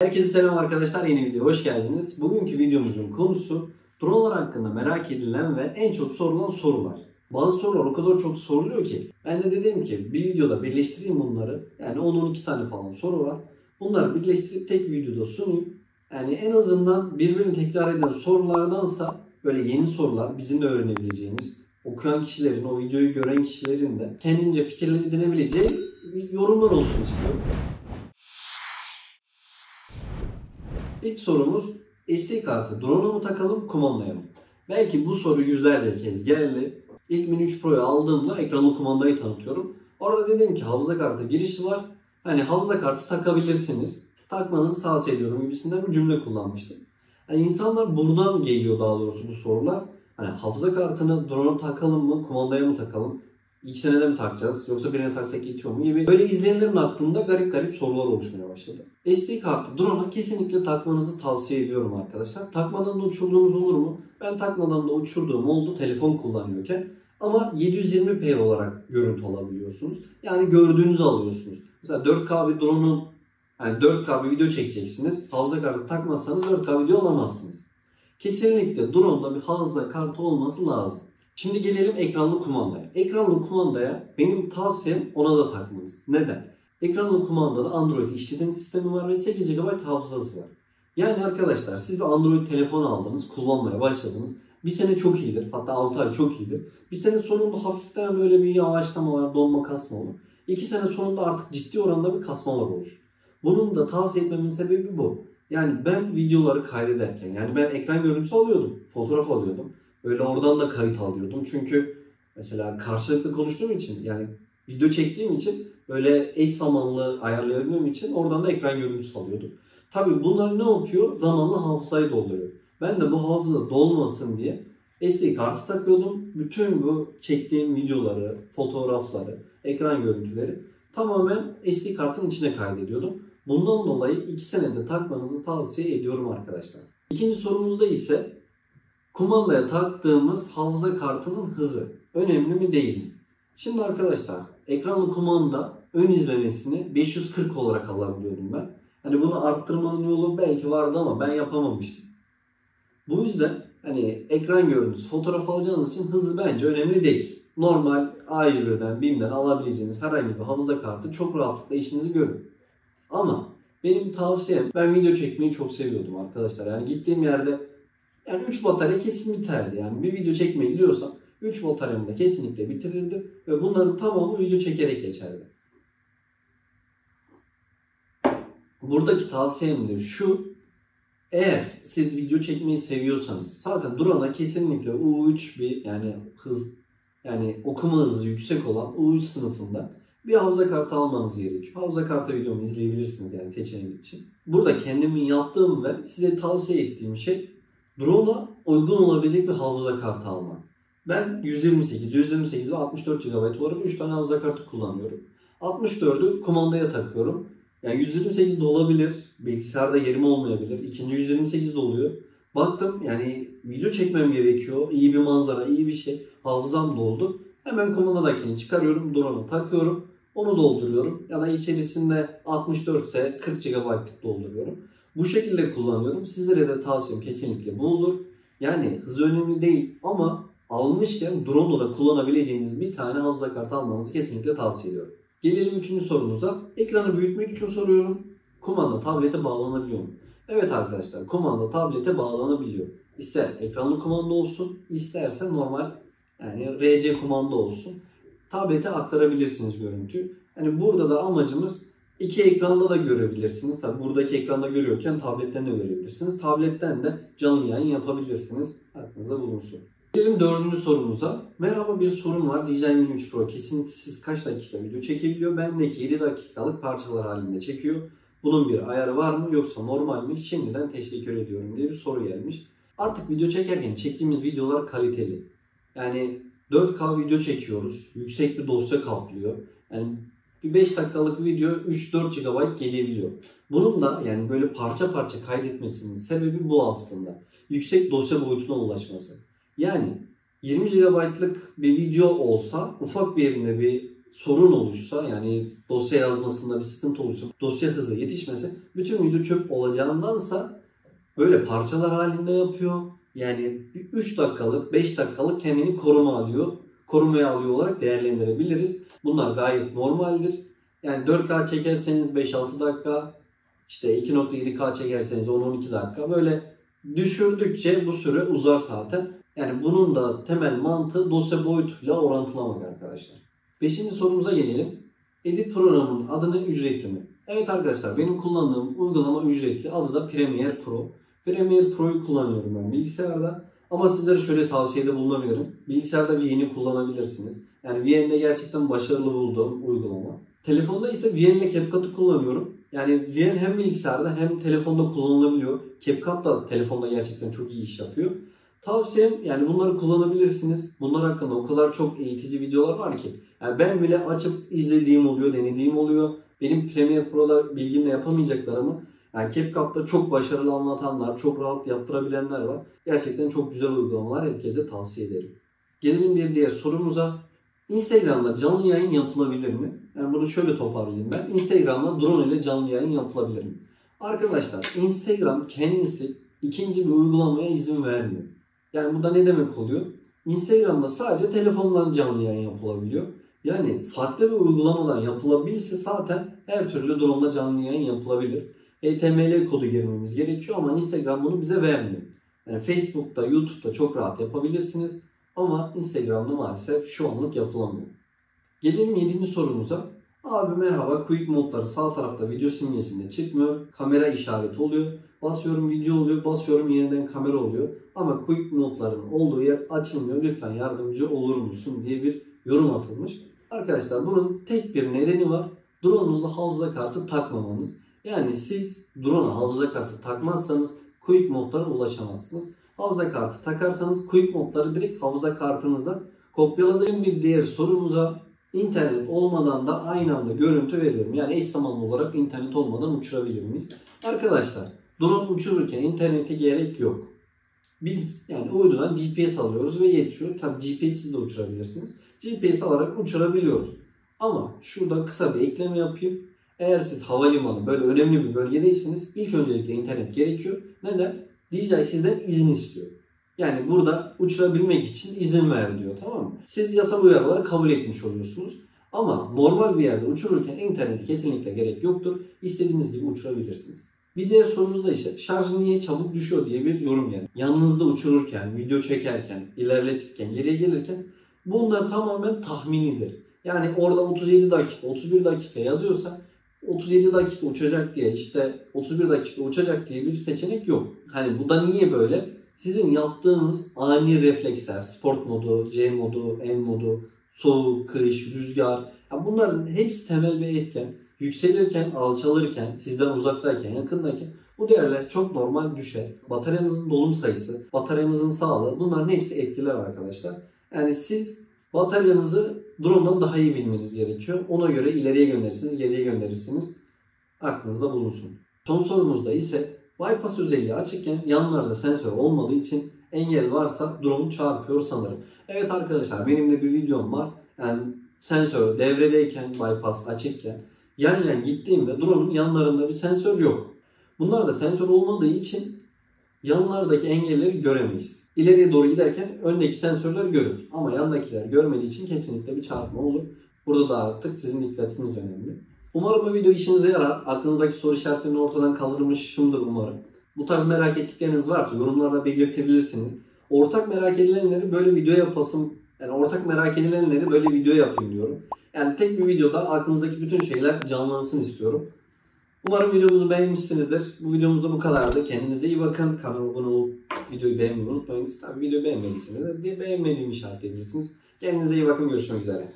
Herkese selam arkadaşlar yeni videoya hoş geldiniz. Bugünkü videomuzun konusu dronelar hakkında merak edilen ve en çok sorulan sorular. Bazı sorular o kadar çok soruluyor ki ben de dedim ki bir videoda birleştireyim bunları. Yani 10-12 tane falan soru var. Bunları birleştirip tek bir videoda sunayım. Yani en azından birbirini tekrar eden sorulardansa böyle yeni sorular bizim de öğrenebileceğimiz okuyan kişilerin, o videoyu gören kişilerin de kendince fikirler edinebileceği yorumlar olsun istiyorum. İlk sorumuz SD kartı drone'a mı takalım kumandaya mı? Belki bu soru yüzlerce kez geldi. İlk Mini 3 Pro'yu aldığımda ekranlı kumandayı tanıtıyorum. Orada dedim ki hafıza kartı girişi var. Hani hafıza kartı takabilirsiniz. Takmanızı tavsiye ediyorum gibisinden bir cümle kullanmıştım. Yani insanlar buradan geliyor daha doğrusu bu sorular. Hani hafıza kartını drone'a takalım mı, kumandaya mı takalım? İki senede mi takacağız yoksa birine taksak yetiyor mu gibi böyle izleyenlerin aklında garip garip sorular oluşmaya başladı. SD kartı drone'a kesinlikle takmanızı tavsiye ediyorum arkadaşlar. Takmadan da uçurduğunuz olur mu? Ben takmadan da uçurduğum oldu telefon kullanıyorken. Ama 720p olarak görüntü alabiliyorsunuz. Yani gördüğünüzü alıyorsunuz. Mesela 4K bir drone'un yani 4K bir video çekeceksiniz. Hafıza kartı takmazsanız 4K video alamazsınız. Kesinlikle drone'da bir hafıza kartı olması lazım. Şimdi gelelim ekranlı kumandaya. Ekranlı kumandaya benim tavsiyem ona da takmanız. Neden? Ekranlı kumandada Android işletim sistemi var ve 8 GB hafızası var. Yani arkadaşlar siz bir Android telefon aldınız, kullanmaya başladınız. Bir sene çok iyidir. Hatta 6 ay çok iyidir. Bir sene sonunda hafiften böyle bir yavaşlamalar, donma, kasma olur. 2 sene sonunda artık ciddi oranda bir kasmalar olur. Bunun da tavsiye etmemin sebebi bu. Yani ben videoları kaydederken, yani ben ekran görüntüsü alıyordum, fotoğraf alıyordum. Öyle oradan da kayıt alıyordum. Çünkü mesela karşılıklı konuştuğum için yani video çektiğim için böyle eş zamanlı ayarlayabilmem için oradan da ekran görüntüsü alıyordum. Tabi bunlar ne yapıyor? Zamanla hafızayı dolduruyor. Ben de bu hafıza dolmasın diye SD kartı takıyordum. Bütün bu çektiğim videoları, fotoğrafları, ekran görüntüleri tamamen SD kartın içine kaydediyordum. Bundan dolayı 2 senede takmanızı tavsiye ediyorum arkadaşlar. İkinci sorumuzda ise kumandaya taktığımız hafıza kartının hızı önemli mi değil mi? Şimdi arkadaşlar ekranlı kumanda ön izlemesini 540 olarak alabiliyordum ben. Hani bunu arttırmanın yolu belki vardı ama ben yapamamıştım. Bu yüzden hani ekran görüntüsü fotoğraf alacağınız için hızı bence önemli değil. Normal A1'den, BİM'den alabileceğiniz herhangi bir hafıza kartı çok rahatlıkla işinizi görür. Ama benim tavsiyem ben video çekmeyi çok seviyordum arkadaşlar. Yani gittiğim yerde yani 3 batarya kesin biterdi. Yani bir video çekmeyi biliyorsam 3 bataryamı da kesinlikle bitirirdi ve bunların tamamı video çekerek geçerdi. Buradaki tavsiyem de şu. Eğer siz video çekmeyi seviyorsanız zaten drone'a kesinlikle U3 bir yani hız yani okuma hızı yüksek olan U3 sınıfında bir hafıza kartı almanız gerekiyor. Hafıza kartı videomu izleyebilirsiniz yani seçenek için. Burada kendimin yaptığım ve size tavsiye ettiğim şey drone'a uygun olabilecek bir hafıza kartı almak. Ben 128, 128 ve 64 GB olarak 3 tane hafıza kartı kullanıyorum. 64'ü kumandaya takıyorum. Yani 128 de olabilir. Bilgisayarda yerim olmayabilir. İkinci 128 de. Baktım yani video çekmem gerekiyor. İyi bir manzara, iyi bir şey. Hafızam doldu. Hemen kumandadakini çıkarıyorum. Drone'a takıyorum. Onu dolduruyorum. Ya da içerisinde 64 ise 40 GB'lık dolduruyorum. Bu şekilde kullanıyorum. Sizlere de tavsiyem kesinlikle bu olur. Yani hız önemli değil ama almışken drone'da da kullanabileceğiniz bir tane hafıza kartı almanızı kesinlikle tavsiye ediyorum. Gelelim üçüncü sorumuza. Ekranı büyütmek için soruyorum. Kumanda tablete bağlanabiliyor mu? Evet arkadaşlar kumanda tablete bağlanabiliyor. İster ekranlı kumanda olsun, isterse normal yani RC kumanda olsun. Tablete aktarabilirsiniz görüntüyü. Yani burada da amacımız iki ekranda da görebilirsiniz. Tabi buradaki ekranda görüyorken tabletten de görebilirsiniz. Tabletten de canlı yayın yapabilirsiniz. Aklınızda bulunsun. Gelelim dördüncü sorumuza. Merhaba bir sorun var. DJI Mini 3 Pro kesintisiz kaç dakika video çekebiliyor? Bendeki 7 dakikalık parçalar halinde çekiyor. Bunun bir ayarı var mı yoksa normal mi? Şimdiden teşekkür ediyorum diye bir soru gelmiş. Artık video çekerken çektiğimiz videolar kaliteli. Yani 4K video çekiyoruz. Yüksek bir dosya kaplıyor. Yani bir 5 dakikalık video 3-4 GB gelebiliyor. Bunun da yani böyle parça parça kaydetmesinin sebebi bu aslında. Yüksek dosya boyutuna ulaşması. Yani 20 GB'lık bir video olsa ufak bir yerinde bir sorun oluşsa yani dosya yazmasında bir sıkıntı olursa, dosya hızı yetişmese bütün video çöp olacağındansa böyle parçalar halinde yapıyor. Yani 3 dakikalık, 5 dakikalık kendini koruma alıyor. Korumaya alıyor olarak değerlendirebiliriz. Bunlar gayet normaldir. Yani 4K çekerseniz 5-6 dakika, işte 2.7K çekerseniz 10-12 dakika böyle düşürdükçe bu süre uzar zaten. Yani bunun da temel mantığı dosya boyutuyla orantılamak arkadaşlar. Beşinci sorumuza gelelim. Edit programının adını ücretli mi? Evet arkadaşlar benim kullandığım uygulama ücretli. Adı da Premiere Pro. Premiere Pro'yu kullanıyorum ben bilgisayarda. Ama sizlere şöyle tavsiyede bulunabilirim. Bilgisayarda VN'i kullanabilirsiniz. Yani VN'de gerçekten başarılı bulduğum uygulama. Telefonda ise VN ile CapCut'ı kullanıyorum. Yani VN hem bilgisayarda hem telefonda kullanılabiliyor. CapCut da telefonda gerçekten çok iyi iş yapıyor. Tavsiyem yani bunları kullanabilirsiniz. Bunlar hakkında o kadar çok eğitici videolar var ki. Yani ben bile açıp izlediğim oluyor, denediğim oluyor. Benim Premiere Pro'da bilgimle yapamayacaklarımı yani CapCut'ta çok başarılı anlatanlar, çok rahat yaptırabilenler var. Gerçekten çok güzel uygulamalar. Herkese tavsiye ederim. Gelelim bir diğer sorumuza. Instagram'da canlı yayın yapılabilir mi? Yani bunu şöyle toparlayayım ben. Instagram'da drone ile canlı yayın yapılabilir mi? Arkadaşlar Instagram kendisi ikinci bir uygulamaya izin vermiyor. Yani bu da ne demek oluyor? Instagram'da sadece telefondan canlı yayın yapılabiliyor. Yani farklı bir uygulamadan yapılabilse zaten her türlü drone'da canlı yayın yapılabilir. HTML kodu girmemiz gerekiyor ama Instagram bunu bize vermiyor. Yani Facebook'ta, YouTube'da çok rahat yapabilirsiniz ama Instagram'da maalesef şu anlık yapılamıyor. Gelelim 7. sorumuza. Abi merhaba quick modları sağ tarafta video simgesinde çıkmıyor. Kamera işareti oluyor. Basıyorum video oluyor. Basıyorum yeniden kamera oluyor. Ama quick modların olduğu yer açılmıyor. Lütfen yardımcı olur musun diye bir yorum atılmış. Arkadaşlar bunun tek bir nedeni var. Drone'unuza hafıza kartı takmamanız. Yani siz drone'a hafıza kartı takmazsanız quick modlara ulaşamazsınız. Hafıza kartı takarsanız quick modları direkt hafıza kartınıza kopyaladığım bir diğer sorumuza internet olmadan da aynı anda görüntü veriyorum. Yani eş zamanlı olarak internet olmadan uçurabilir miyiz? Arkadaşlar drone uçururken internete gerek yok. Biz yani uydudan GPS alıyoruz ve yetiyor. Tabi GPS'siz de uçurabilirsiniz. GPS alarak uçurabiliyoruz. Ama şurada kısa bir ekleme yapayım. Eğer siz havalimanı böyle önemli bir bölgedeyseniz ilk öncelikle internet gerekiyor. Neden? DJI sizden izin istiyor. Yani burada uçurabilmek için izin ver diyor tamam mı? Siz yasal uyarıları kabul etmiş oluyorsunuz. Ama normal bir yerde uçururken internete kesinlikle gerek yoktur. İstediğiniz gibi uçurabilirsiniz. Bir diğer sorumuz da işte şarjı niye çabuk düşüyor diye bir yorum yani. Yanınızda uçururken, video çekerken, ilerletirken, geriye gelirken bunlar tamamen tahminidir. Yani orada 37 dakika, 31 dakika yazıyorsa 37 dakika uçacak diye işte 31 dakika uçacak diye bir seçenek yok. Hani bu da niye böyle? Sizin yaptığınız ani refleksler, sport modu, C modu, N modu, soğuk, kış, rüzgar. Yani bunların hepsi temel bir etken. Yükselirken, alçalırken, sizden uzaktayken, yakındayken bu değerler çok normal düşer. Bataryanızın dolum sayısı, bataryanızın sağlığı bunların hepsi etkiler arkadaşlar. Yani siz bataryanızı drone'dan daha iyi bilmeniz gerekiyor. Ona göre ileriye gönderirsiniz, geriye gönderirsiniz. Aklınızda bulunsun. Son sorumuzda ise bypass özelliği açıkken yanlarda sensör olmadığı için engel varsa drone çarpıyor sanırım. Evet arkadaşlar benim de bir videom var. Yani sensör devredeyken bypass açıkken yan yan gittiğimde drone'un yanlarında bir sensör yok. Bunlar da sensör olmadığı için yanlardaki engelleri göremeyiz. İleriye doğru giderken öndeki sensörler görür. Ama yandakiler görmediği için kesinlikle bir çarpma olur. Burada da artık sizin dikkatiniz önemli. Umarım bu video işinize yarar. Aklınızdaki soru işaretlerini ortadan kaldırmışımdır umarım. Bu tarz merak ettikleriniz varsa yorumlarda belirtebilirsiniz. Ortak merak edilenleri böyle video yapasım, yani ortak merak edilenleri böyle video yapayım diyorum. Yani tek bir videoda aklınızdaki bütün şeyler canlansın istiyorum. Umarım videomuzu beğenmişsinizdir. Bu videomuz da bu kadardı. Kendinize iyi bakın. Kanalıma abone olup videoyu beğenmeyi unutmayın. Tabii videoyu beğenmediyseniz de beğenmediğimi işaretleyebilirsiniz. Kendinize iyi bakın. Görüşmek üzere.